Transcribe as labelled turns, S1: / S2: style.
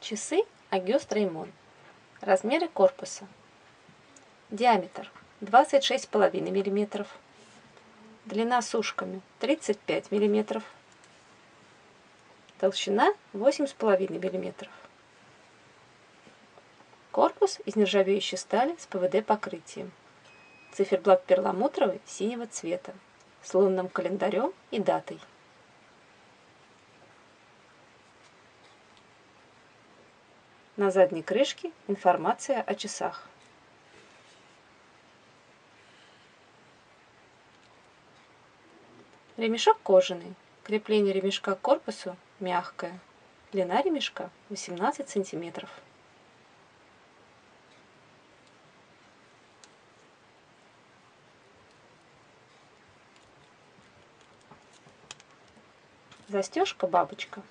S1: Часы Агюст Реймон. Размеры корпуса. Диаметр 26,5 мм. Длина с ушками 35 мм. Толщина 8,5 мм. Корпус из нержавеющей стали с ПВД-покрытием. Циферблат перламутровый синего цвета с лунным календарем и датой. На задней крышке информация о часах. Ремешок кожаный. Крепление ремешка к корпусу мягкое. Длина ремешка 18 сантиметров. Застежка бабочка